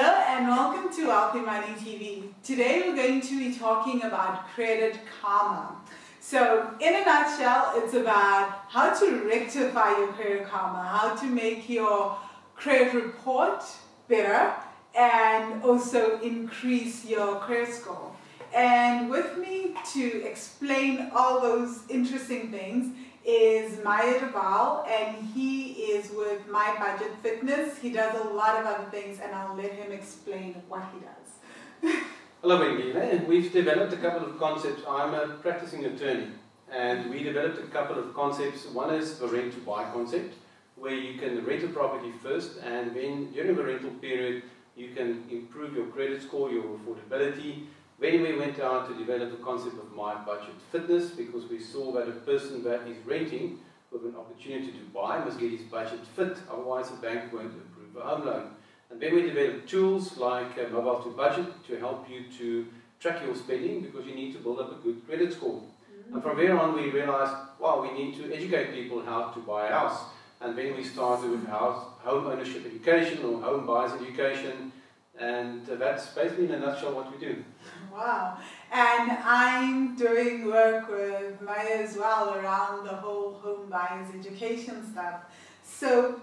and welcome to Wealthy Money TV. Today we're going to be talking about Credit Karma. So, in a nutshell, it's about how to rectify your Credit Karma, how to make your credit report better, and also increase your credit score. And with me to explain all those interesting things is Meyer De Waal, and he is with My Budget Fitness. He does a lot of other things, and I'll let him explain what he does. Hello, Wendy. We've developed a couple of concepts. I'm a practicing attorney, and we developed a couple of concepts. One is the rent to buy concept, where you can rent a property first, and then during the rental period, you can improve your credit score, your affordability, then we went out to develop the concept of my budget fitness because we saw that a person that is renting with an opportunity to buy must get his budget fit, otherwise the bank won't approve a home loan. And then we developed tools like uh, mobile to budget to help you to track your spending because you need to build up a good credit score. Mm-hmm. And from there on we realized, wow, we need to educate people how to buy a house. And then we started with house, home ownership education or home buyers education. And that's basically in a nutshell what we do. Wow. And I'm doing work with Meyer as well around the whole home buyers education stuff. So,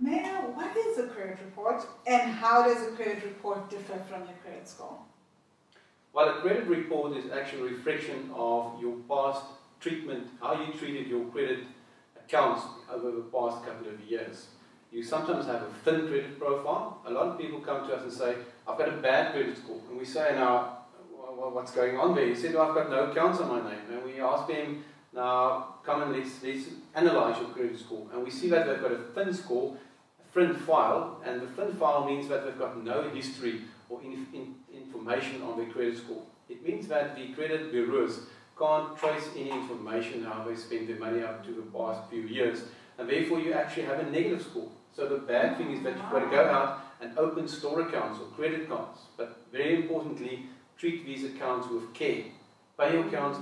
Meyer, what is a credit report and how does a credit report differ from your credit score? Well, a credit report is actually a reflection of your past treatment, how you treated your credit accounts over the past couple of years. You sometimes have a thin credit profile. A lot of people come to us and say, I've got a bad credit score. And we say now, what's going on there? He said, well, I've got no accounts on my name. And we ask him, now come and let's, let's analyze your credit score. And we see that they've got a thin score, a thin file, and the thin file means that they've got no history or in, in, information on their credit score. It means that the credit bureaus can't trace any information how they spend their money up to the past few years. And therefore you actually have a negative score. So the bad thing is that you've got to go out and open store accounts or credit cards. But very importantly, treat these accounts with care. Pay your accounts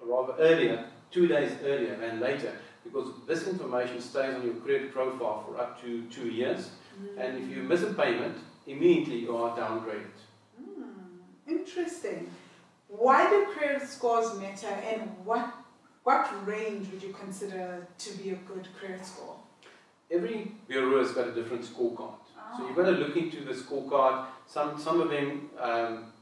rather earlier, two days earlier than later, because this information stays on your credit profile for up to two years. Mm. And if you miss a payment, immediately you are downgraded. Mm. Interesting. Why do credit scores matter and what, what range would you consider to be a good credit score? Every bureau has got a different scorecard. Oh. So you've got to look into the scorecard. Some, some of them um,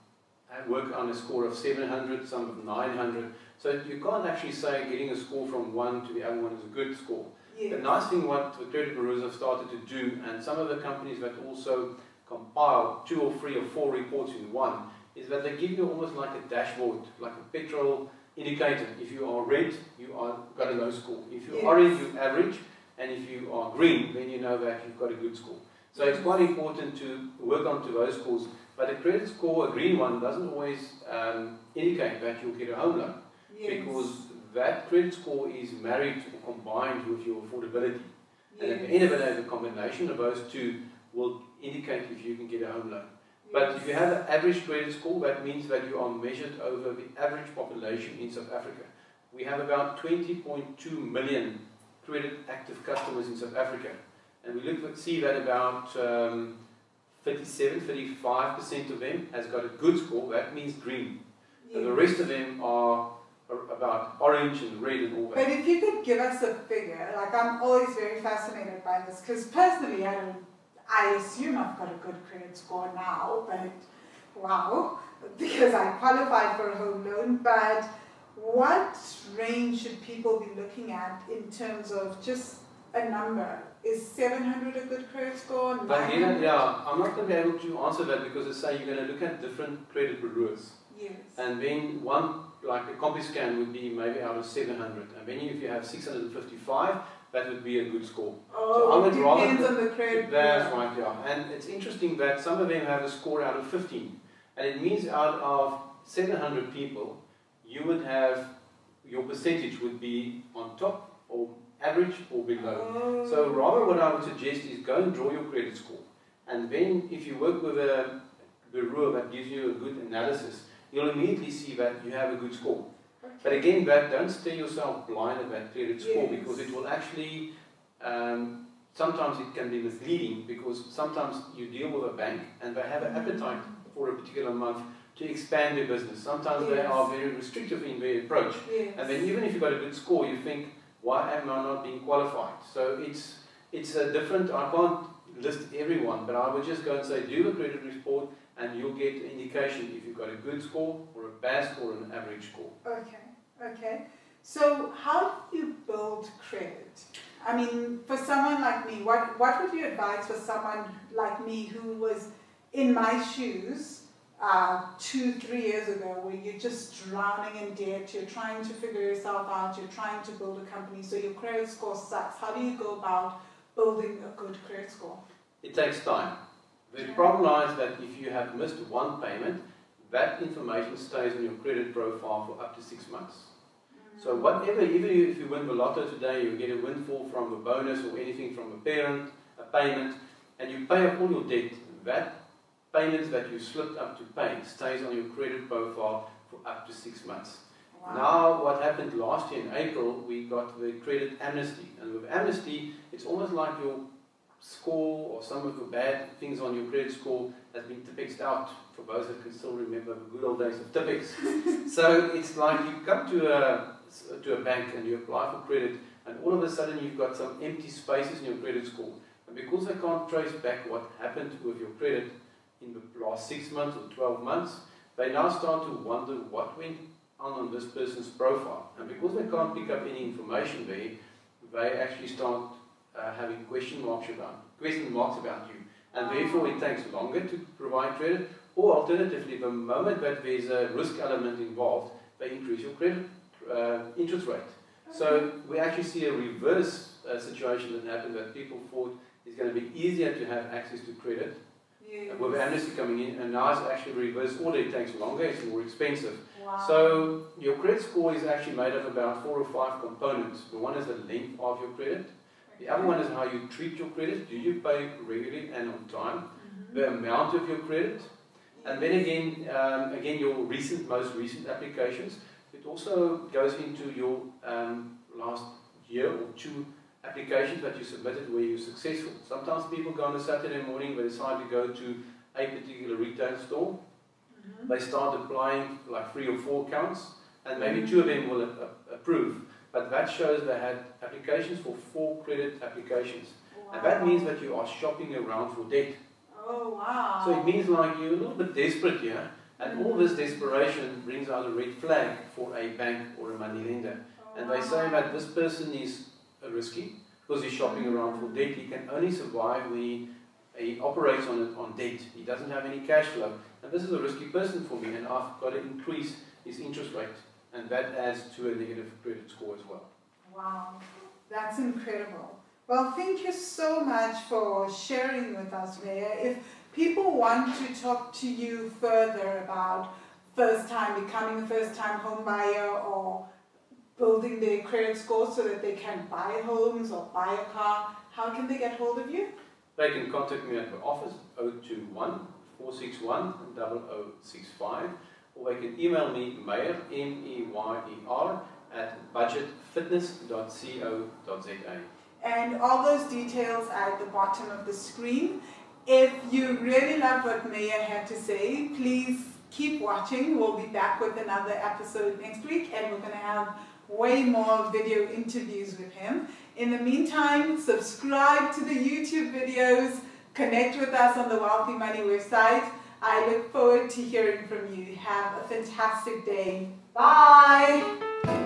work on a score of 700, some of 900. So you can't actually say getting a score from one to the other one is a good score. Yes. The nice thing what the credit bureaus have started to do, and some of the companies that also compile two or three or four reports in one, is that they give you almost like a dashboard, like a petrol indicator. If you are red, you are got a low score. If you're yes. orange, you average, and if you are green, then you know that you've got a good score. So it's quite important to work onto those scores but a credit score, a green one, doesn't always um, indicate that you'll get a home loan yes. because that credit score is married or combined with your affordability. Yes. And at the end of the day, the combination of those two will indicate if you can get a home loan. But if you have an average credit score, that means that you are measured over the average population in South Africa. We have about 20.2 million credit active customers in South Africa. And we look at, see that about um, 37, 35% of them has got a good score, that means green. Yes. And the rest of them are about orange and red and all that. But if you could give us a figure, like I'm always very fascinated by this, because personally I don't, I assume I've got a good credit score now, but wow, because I qualified for a home loan, but what range should people be looking at in terms of just a number? Is 700 a good credit score? But yeah, I'm not going to be able to answer that because it's say you're going to look at different credit bureaus. Yes. And then one, like a Compuscan would be maybe out of 700. And then if you have 655, that would be a good score. Oh, so I would depends rather, on the credit That's right, yeah. And it's interesting that some of them have a score out of 15. And it means out of 700 people, you would have, your percentage would be on top or average or below. Oh. So rather what I would suggest is go and draw your credit score. And then if you work with a bureau that gives you a good analysis, you'll immediately see that you have a good score. But again, that don't stay yourself blind at that credit yes. score because it will actually um, sometimes it can be misleading because sometimes you deal with a bank and they have an appetite for a particular month to expand their business. Sometimes yes. they are very restrictive in their approach. Yes. And then even if you've got a good score, you think, why am I not being qualified? So it's, it's a different, I can't list everyone, but I would just go and say, do a credit report and you'll get an indication if you've got a good score or a bad score or an average score. Okay, okay. So how do you build credit? I mean, for someone like me, what, what would you advise for someone like me who was in my shoes uh, two, three years ago, where you're just drowning in debt, you're trying to figure yourself out, you're trying to build a company, so your credit score sucks. How do you go about building a good credit score? It takes time. The problem lies that if you have missed one payment, that information stays in your credit profile for up to six months. So whatever, even if you win the lotto today, you get a windfall from a bonus or anything from a parent, a payment, and you pay up all your debt, that payment that you slipped up to pay stays on your credit profile for up to six months. Wow. Now, what happened last year in April, we got the credit amnesty. And with amnesty, it's almost like your score or some of the bad things on your credit score has been Tipex out for those that can still remember the good old days of Tipex. so it's like you come to a to a bank and you apply for credit, and all of a sudden you've got some empty spaces in your credit score. And because they can't trace back what happened with your credit in the last six months or 12 months, they now start to wonder what went on on this person's profile. And because they can't pick up any information there, they actually start uh, having question marks about question marks about you, and therefore it takes longer to provide credit. Or alternatively, the moment that there's a risk element involved, they increase your credit uh, interest rate. So we actually see a reverse uh, situation that happened that people thought it's going to be easier to have access to credit yes. with amnesty coming in, and now it's actually reversed order. It takes longer, it's more expensive. Wow. So your credit score is actually made of about four or five components. The one is the length of your credit. The other one is how you treat your credit. Do you pay regularly and on time? Mm-hmm. The amount of your credit. And then again, um, again your recent, most recent applications. It also goes into your um, last year or two applications that you submitted where you're successful. Sometimes people go on a Saturday morning, they decide to go to a particular retail store. Mm-hmm. They start applying like three or four accounts, and maybe mm-hmm. two of them will approve. But that shows they had applications for four credit applications. Wow. And that means that you are shopping around for debt. Oh, wow. So it means like you're a little bit desperate here. And all mm-hmm. this desperation brings out a red flag for a bank or a money lender. And they say that this person is risky because he's shopping mm-hmm. around for debt. He can only survive when he, he operates on, it, on debt. He doesn't have any cash flow. And this is a risky person for me, and I've got to increase his interest rate. And that adds to a negative credit score as well. Wow, that's incredible. Well, thank you so much for sharing with us, Meyer. If people want to talk to you further about first time becoming a first time home buyer or building their credit score so that they can buy homes or buy a car, how can they get hold of you? They can contact me at the office 021 461 0065 or they can email me Meyer, M-E-Y-E-R, at budgetfitness.co.za. And all those details are at the bottom of the screen. If you really love what Meyer had to say, please keep watching. We'll be back with another episode next week and we're going to have way more video interviews with him. In the meantime, subscribe to the YouTube videos, connect with us on the Wealthy Money website. I look forward to hearing from you. Have a fantastic day. Bye.